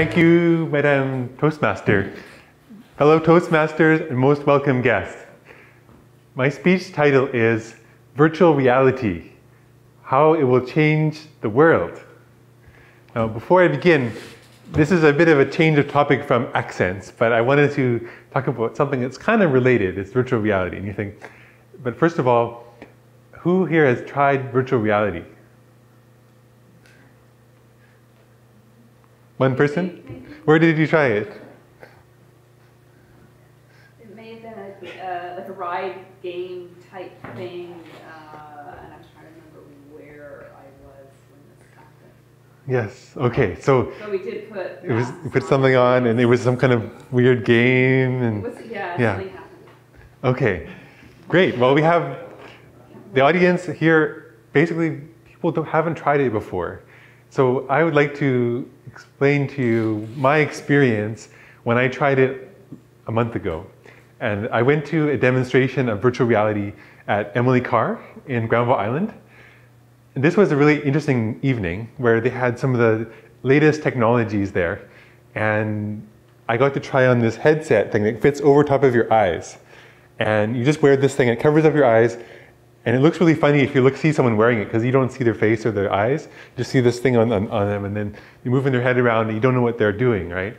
Thank you, Madam Toastmaster. Fellow Toastmasters and most welcome guests. My speech title is Virtual Reality How It Will Change the World. Now, before I begin, this is a bit of a change of topic from accents, but I wanted to talk about something that's kind of related. It's virtual reality. And you think, but first of all, who here has tried virtual reality? One person? Where did you try it? It may have been a, uh, like a ride game type thing, uh, and I'm trying to remember where I was when this happened. Yes. Okay. So So we did put. it was put something on, and it was some kind of weird game, and was, yeah, Yeah. happened. okay, great. Well, we have the audience here. Basically, people don't, haven't tried it before, so I would like to explain to you my experience when I tried it a month ago. And I went to a demonstration of virtual reality at Emily Carr in Granville Island. And this was a really interesting evening where they had some of the latest technologies there. And I got to try on this headset thing that fits over top of your eyes. And you just wear this thing, it covers up your eyes. And it looks really funny if you look see someone wearing it because you don't see their face or their eyes. You just see this thing on, on, on them and then you're moving their head around and you don't know what they're doing, right?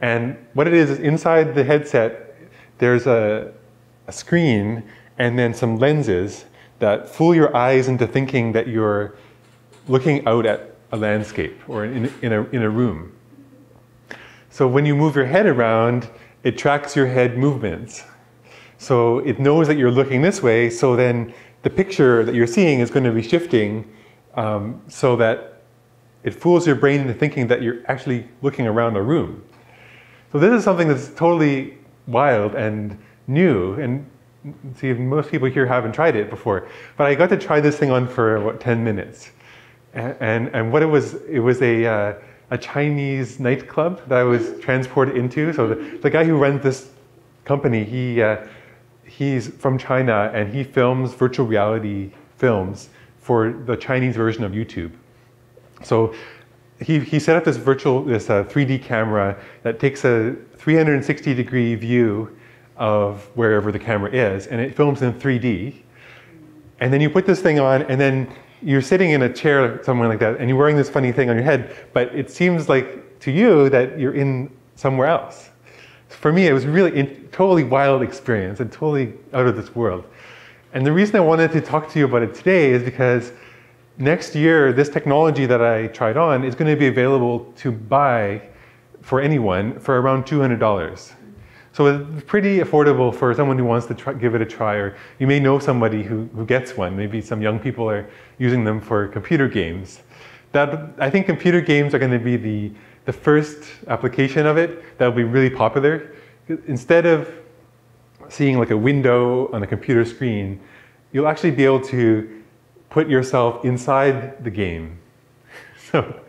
And what it is is inside the headset, there's a, a screen and then some lenses that fool your eyes into thinking that you're looking out at a landscape or in, in, a, in a room. So when you move your head around, it tracks your head movements. So it knows that you're looking this way, so then the picture that you're seeing is going to be shifting um, so that it fools your brain into thinking that you're actually looking around a room. So this is something that's totally wild and new, and see, most people here haven't tried it before. But I got to try this thing on for about 10 minutes, and and, and what it was, it was a uh, a Chinese nightclub that I was transported into. So the, the guy who runs this company, he uh, he's from China and he films virtual reality films for the Chinese version of YouTube. So he, he set up this virtual, this uh, 3D camera that takes a 360 degree view of wherever the camera is and it films in 3D. And then you put this thing on and then you're sitting in a chair somewhere like that and you're wearing this funny thing on your head, but it seems like to you that you're in somewhere else for me, it was really in, totally wild experience and totally out of this world. And the reason I wanted to talk to you about it today is because next year, this technology that I tried on is going to be available to buy for anyone for around $200. So it's pretty affordable for someone who wants to try, give it a try, or you may know somebody who, who gets one. Maybe some young people are using them for computer games. That, I think computer games are going to be the the first application of it that will be really popular, instead of seeing like a window on a computer screen, you'll actually be able to put yourself inside the game. So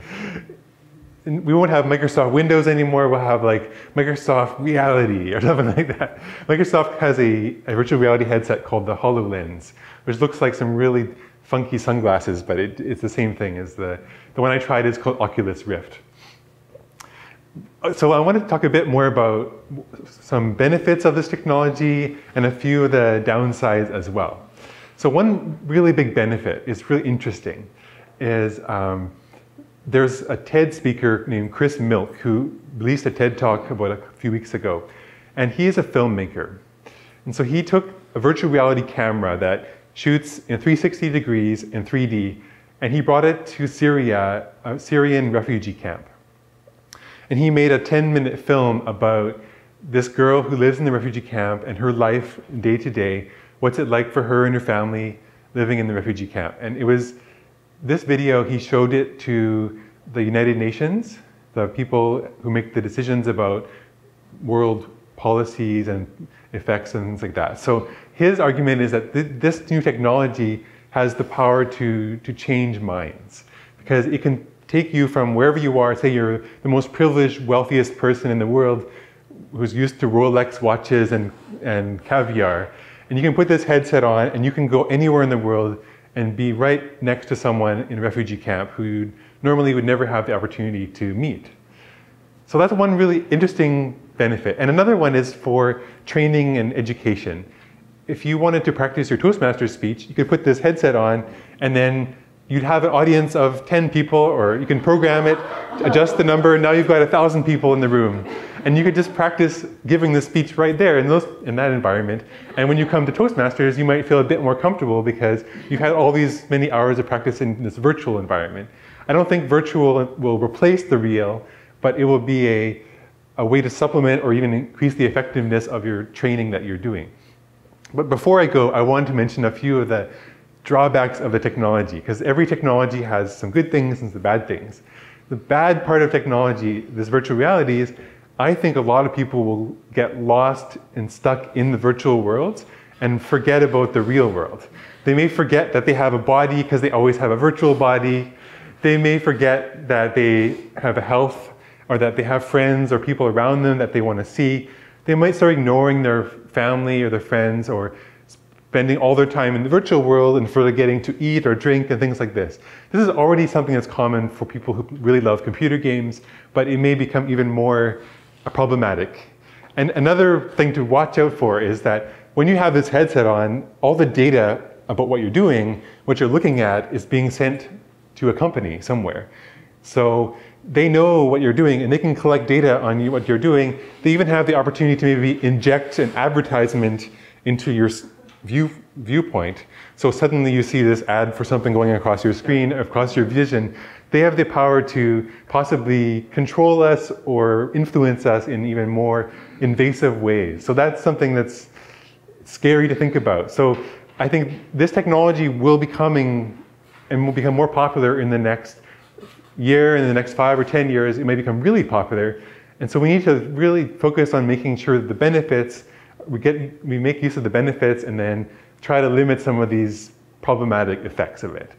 we won't have Microsoft Windows anymore, we'll have like Microsoft Reality or something like that. Microsoft has a, a virtual reality headset called the HoloLens, which looks like some really funky sunglasses, but it, it's the same thing as the, the one I tried is called Oculus Rift. So I want to talk a bit more about some benefits of this technology and a few of the downsides as well. So one really big benefit is really interesting is um, there's a TED speaker named Chris Milk who released a TED talk about a few weeks ago. And he is a filmmaker. And so he took a virtual reality camera that shoots in 360 degrees in 3D and he brought it to Syria, a Syrian refugee camp. And he made a 10 minute film about this girl who lives in the refugee camp and her life day to day. What's it like for her and her family living in the refugee camp? And it was this video, he showed it to the United Nations, the people who make the decisions about world policies and effects and things like that. So his argument is that th this new technology has the power to, to change minds because it can take you from wherever you are, say you're the most privileged, wealthiest person in the world who's used to Rolex watches and, and caviar, and you can put this headset on and you can go anywhere in the world and be right next to someone in a refugee camp who normally would never have the opportunity to meet. So that's one really interesting benefit. And another one is for training and education. If you wanted to practice your Toastmaster speech, you could put this headset on and then you'd have an audience of 10 people, or you can program it, adjust the number, and now you've got 1,000 people in the room. And you could just practice giving the speech right there in, those, in that environment. And when you come to Toastmasters, you might feel a bit more comfortable because you've had all these many hours of practice in this virtual environment. I don't think virtual will replace the real, but it will be a, a way to supplement or even increase the effectiveness of your training that you're doing. But before I go, I want to mention a few of the drawbacks of the technology, because every technology has some good things and some bad things. The bad part of technology, this virtual reality, is I think a lot of people will get lost and stuck in the virtual worlds and forget about the real world. They may forget that they have a body because they always have a virtual body. They may forget that they have a health or that they have friends or people around them that they want to see. They might start ignoring their family or their friends or spending all their time in the virtual world and forgetting to eat or drink and things like this. This is already something that's common for people who really love computer games, but it may become even more problematic. And another thing to watch out for is that when you have this headset on, all the data about what you're doing, what you're looking at, is being sent to a company somewhere. So they know what you're doing and they can collect data on you, what you're doing. They even have the opportunity to maybe inject an advertisement into your view, viewpoint. So suddenly you see this ad for something going across your screen, across your vision. They have the power to possibly control us or influence us in even more invasive ways. So that's something that's scary to think about. So I think this technology will be coming and will become more popular in the next year, in the next five or 10 years. It may become really popular. And so we need to really focus on making sure that the benefits we, get, we make use of the benefits and then try to limit some of these problematic effects of it.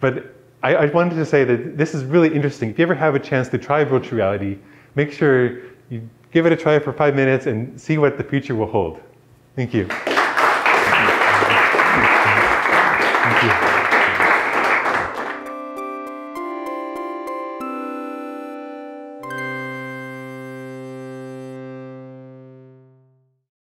But I, I, wanted to say that this is really interesting. If you ever have a chance to try virtual reality, make sure you give it a try for five minutes and see what the future will hold. Thank you. Thank you. Thank you.